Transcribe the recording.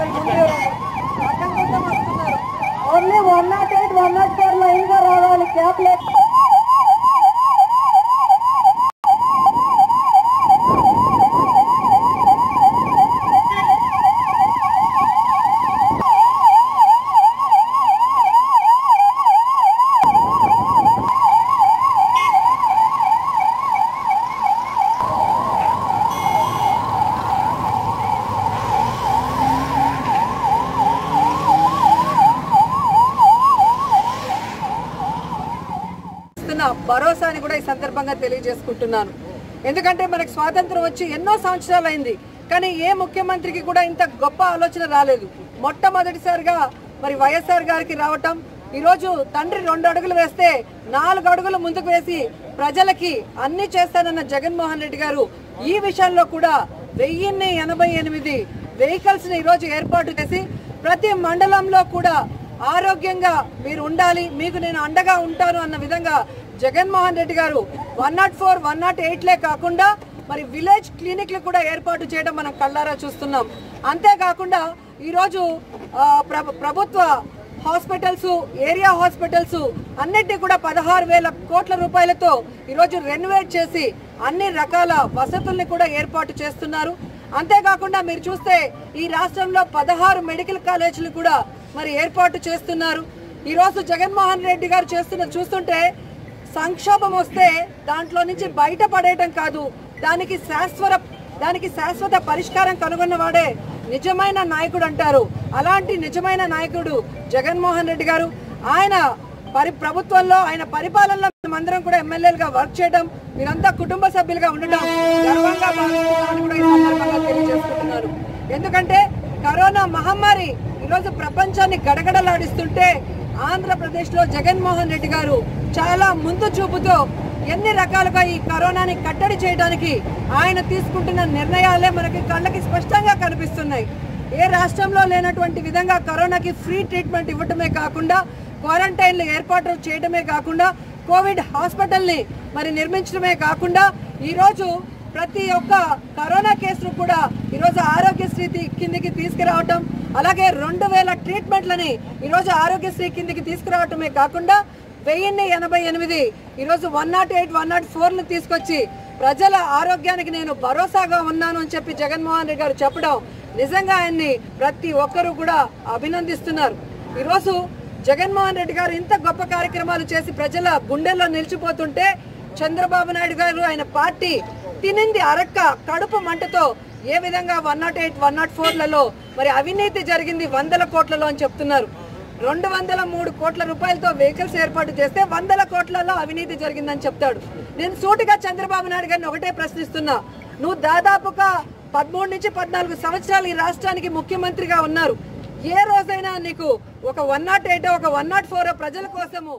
Thank you. భరోసా అని కూడా ఈ సందర్భంగా తెలియజేసుకుంటున్నాను. ఎందుకంటే మనకు స్వాతంత్రం వచ్చి ఎన్నో సంవత్సరాలు అయింది కానీ ఏ ముఖ్యమంత్రికి కూడా ఇంత గొప్ప ఆలోచన రాలేదు. మొట్టమొదటిసారిగా మరి వైఎస్ఆర్ గారికి రావటం ఈరోజు తండ్రి రెండు అడుగులు వేస్తే నాలుగు అడుగులు ముందుకు వేసి ప్రజలకి అన్ని చేస్తానన్న జగన్మోహన్ రెడ్డి గారు ఈ విషయంలో కూడా వెయ్యిన్ని ఎనభై ఎనిమిది వెహికల్స్ని ఈరోజు ఏర్పాటు చేసి ప్రతి మండలంలో కూడా ఆరోగ్యంగా మీరు ఉండాలి మీకు నేను అండగా ఉంటాను అన్న విధంగా జగన్మోహన్ రెడ్డి గారు one not four one not ఎయిట్లే కాకుండా మరి విలేజ్ క్లినిక్లు కూడా ఏర్పాటు చేయడం మనం కళ్ళారా చూస్తున్నాం. అంతేకాకుండా ఈరోజు ప్రభ- ప్రభుత్వ హాస్పిటల్స్ ఏరియా హాస్పిటల్స్ అన్నిటినీ కూడా పదహారు వేల కోట్ల రూపాయలతో ఈరోజు రెనోవేట్ చేసి అన్ని రకాల వసతుల్ని కూడా ఏర్పాటు చేస్తున్నారు. అంతేకాకుండా మీరు చూస్తే ఈ రాష్ట్రంలో పదహారు మెడికల్ కాలేజీలు కూడా మరి ఏర్పాటు చేస్తున్నారు. ఈరోజు జగన్మోహన్ రెడ్డి గారు చేస్తున్న చూస్తుంటే సంక్షోభం వస్తే దాంట్లో నుంచి బయటపడేయటం కాదు. దానికి శాశ్వత దానికి శాశ్వత పరిష్కారం కనుగొన్నవాడే నిజమైన నాయకుడు అంటారు. అలాంటి నిజమైన నాయకుడు జగన్మోహన్ రెడ్డి గారు. ఆయన పరి ప్రభుత్వంలో ఆయన పరిపాలనలో మేమందరం కూడా ఎమ్మెల్యేలుగా వర్క్ చేయడం మీరంతా కుటుంబ సభ్యులుగా ఉండటం గర్వంగా భావిస్తున్నామని కూడా ఈ సందర్భంగా ఎందుకంటే కరోనా మహమ్మారి ఈరోజు ప్రపంచాన్ని గడగడలాడిస్తుంటే ఆంధ్రప్రదేశ్లో జగన్మోహన్ రెడ్డి గారు చాలా ముందు చూపుతో ఎన్ని రకాలుగా ఈ కరోనాని కట్టడి చేయడానికి ఆయన తీసుకుంటున్న నిర్ణయాలే మనకి కళ్ళకి స్పష్టంగా కనిపిస్తున్నాయి. ఏ రాష్ట్రంలో లేనటువంటి విధంగా కరోనాకి ఫ్రీ ట్రీట్మెంట్ ఇవ్వటమే కాకుండా క్వారంటైన్లు ఏర్పాటు చేయడమే కాకుండా కోవిడ్ హాస్పిటల్ని మరి నిర్మించడమే కాకుండా ఈరోజు ప్రతి ఒక్క కరోనా కేసును కూడా ఈరోజు ఆరోగ్యశ్రీ కిందికి తీసుకురావటం అలాగే రెండు వేల ట్రీట్మెంట్లని ఈరోజు ఆరోగ్యశ్రీ కిందికి తీసుకురావటమే కాకుండా వెయ్యిన్ని ఎనభై ఎనిమిది ఈరోజు one not eight one not ఫోర్లు తీసుకొచ్చి ప్రజల ఆరోగ్యానికి నేను భరోసాగా ఉన్నాను అని చెప్పి జగన్మోహన్ రెడ్డి గారు చెప్పడం నిజంగా ఆయన్ని ప్రతి ఒక్కరూ కూడా అభినందిస్తున్నారు. ఈరోజు జగన్మోహన్ రెడ్డి గారు ఇంత గొప్ప కార్యక్రమాలు చేసి ప్రజల గుండెల్లో నిలిచిపోతుంటే చంద్రబాబు నాయుడు గారు ఆయన పార్టీ తినింది అరక్క కడుపు మంటతో ఏ విధంగా one not eight one not ఫోర్లలో మరి అవినీతి జరిగింది వందల కోట్లలో అని చెప్తున్నారు. రెండు వందల మూడు కోట్ల రూపాయలతో వెహికల్స్ ఏర్పాటు చేస్తే వందల కోట్లలో అవినీతి జరిగిందని చెప్తాడు. నేను సూటిగా చంద్రబాబు నాయుడు గారిని ఒకటే ప్రశ్నిస్తున్నా. నువ్వు దాదాపుగా పదమూడు నుంచి పద్నాలుగు సంవత్సరాలు ఈ రాష్ట్రానికి ముఖ్యమంత్రిగా ఉన్నారు. ఏ రోజైనా నీకు ఒక వన్ నాట్ ఎయిట్ ఒక వన్ నాట్ ఫోర్ ప్రజల కోసము